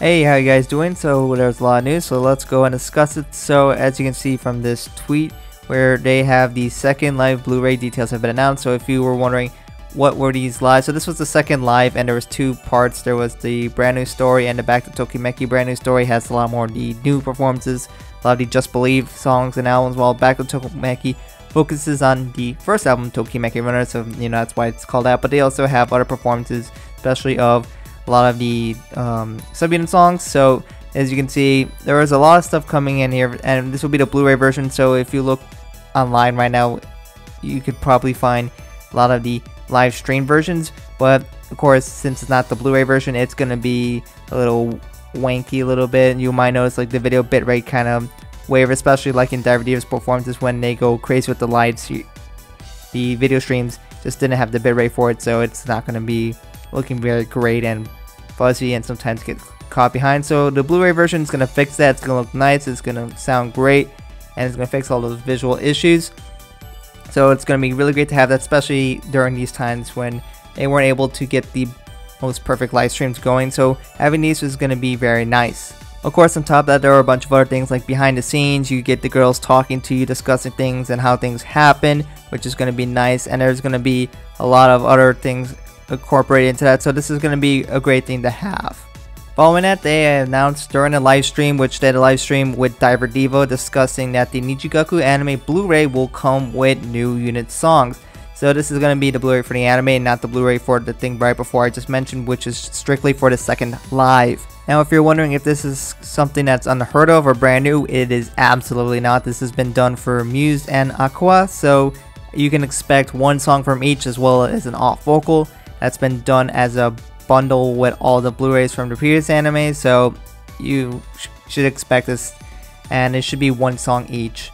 Hey, how you guys doing? So there's a lot of news, so let's go and discuss it. So as you can see from this tweet, where they have the second live Blu-ray details have been announced. So if you were wondering what were these live, so this was the second live, and there was two parts. There was the brand new story and the Back to Tokimeki brand new story has a lot more the new performances, a lot of the Just Believe songs and albums, while Back to Tokimeki focuses on the first album, Tokimeki Runner, so you know that's why it's called out. But they also have other performances, especially of a lot of the um, subunit songs. So as you can see, there was a lot of stuff coming in here, and this will be the Blu-ray version. So if you look online right now, you could probably find a lot of the live stream versions. But of course, since it's not the Blu-ray version, it's gonna be a little wanky a little bit. You might notice like the video bitrate kind of wave, especially like in Divas performances when they go crazy with the lights. The video streams just didn't have the bitrate for it, so it's not going to be looking very great and fuzzy and sometimes get caught behind. So the Blu-ray version is going to fix that. It's going to look nice. It's going to sound great, and it's going to fix all those visual issues. So it's going to be really great to have that, especially during these times when they weren't able to get the most perfect live streams going. So having these is going to be very nice. Of course, on top of that, there are a bunch of other things like behind the scenes. You get the girls talking to you, discussing things and how things happen, which is going to be nice. And there's going to be a lot of other things incorporated into that. So this is going to be a great thing to have. Following that, they announced during a live stream, which they had a live stream with DiverDiva discussing that the Nijigaku anime Blu-ray will come with new unit songs. So this is going to be the Blu-ray for the anime and not the Blu-ray for the thing right before I just mentioned, which is strictly for the second live. Now, if you're wondering if this is something that's unheard of or brand new, it is absolutely not. This has been done for Muse and Aqours, so you can expect one song from each as well as an off vocal. That's been done as a bundle with all the Blu-rays from the previous anime, so you sh should expect this, and it should be one song each.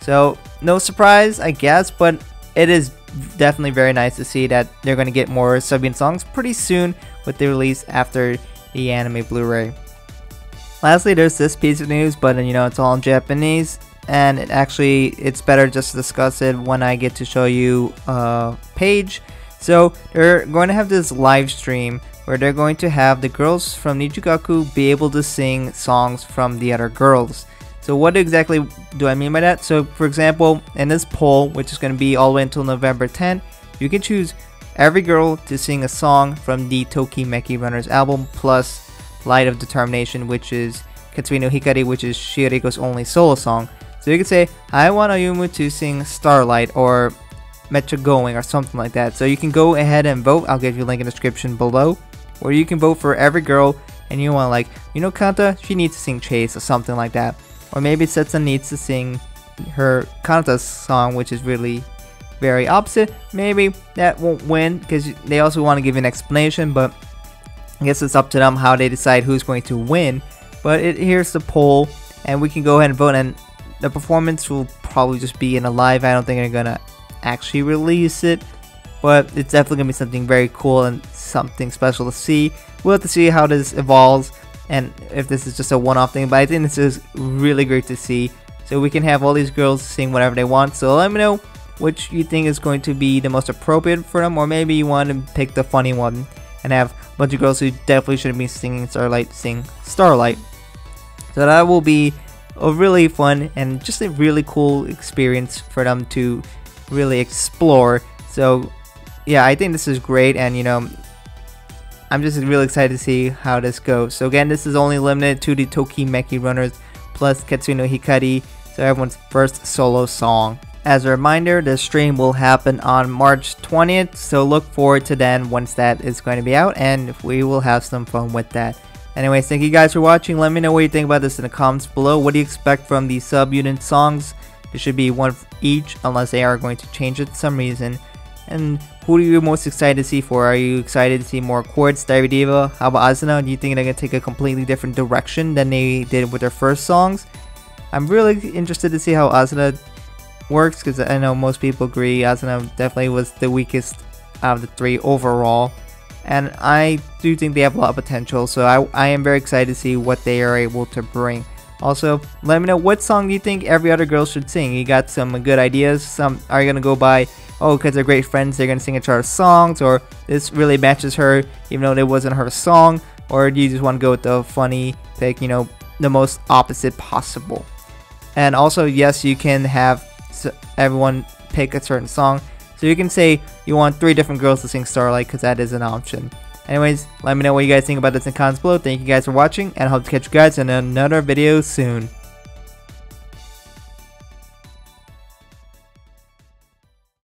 So, no surprise, I guess, but it is definitely very nice to see that they're going to get more subbing songs pretty soon with the release after the anime Blu-ray. Lastly, there's this piece of news, but you know it's all in Japanese, and it actually it's better just to discuss it when I get to show you a page. So they're going to have this live stream where they're going to have the girls from Nijigaku be able to sing songs from the other girls. So what exactly do I mean by that? So for example, in this poll, which is going to be all the way until November 10, you can choose every girl to sing a song from the Tokimeki Runners album, plus Light of Determination, which is Ketsui no Hikari, which is Shioriko's only solo song. So you could say, I want Ayumu to sing Starlight or Meccha Going or something like that. So you can go ahead and vote. I'll give you a link in the description below. Where you can vote for every girl and you want like, you know Kanata, she needs to sing Chase or something like that. Or maybe Setsuna needs to sing her Kanata's song, which is really very opposite. Maybe that won't win because they also want to give an explanation, but I guess it's up to them how they decide who's going to win. But it, here's the poll, and we can go ahead and vote. And the performance will probably just be in a live. I don't think they're gonna actually release it, but it's definitely gonna be something very cool and something special to see. We'll have to see how this evolves and if this is just a one-off thing. But I think this is really great to see. So we can have all these girls sing whatever they want. So let me know which you think is going to be the most appropriate for them, or maybe you want to pick the funny one and have a bunch of girls who definitely shouldn't be singing Starlight sing Starlight. So that will be a really fun and just a really cool experience for them to really explore. So yeah, I think this is great, and you know, I'm just really excited to see how this goes. So again, this is only limited to the Tokimeki runners plus Ketsui no Hikari, so everyone's first solo song. As a reminder, the stream will happen on March 20th, so look forward to then once that is going to be out, and we will have some fun with that. Anyways, thank you guys for watching. Let me know what you think about this in the comments below. What do you expect from the sub-unit songs? It should be one for each, unless they are going to change it for some reason. And who are you most excited to see for? Are you excited to see more QU4RTZ, Diver Diva? How about AZUNA? Do you think they're going to take a completely different direction than they did with their first songs? I'm really interested to see how AZUNA works because I know most people agree AZUNA definitely was the weakest of the three overall. And I do think they have a lot of potential, so I, I am very excited to see what they are able to bring. Also, let me know what song do you think every other girl should sing. You got some good ideas. Some are gonna go by, oh, because they're great friends, they're gonna sing each other's songs, or this really matches her, even though it wasn't her song. or do you just want to go with the funny pick, you know, the most opposite possible? And also, yes, you can have everyone pick a certain song. So you can say you want three different girls to sing Starlight because that is an option. Anyways, let me know what you guys think about this in comments below. Thank you guys for watching and I hope to catch you guys in another video soon.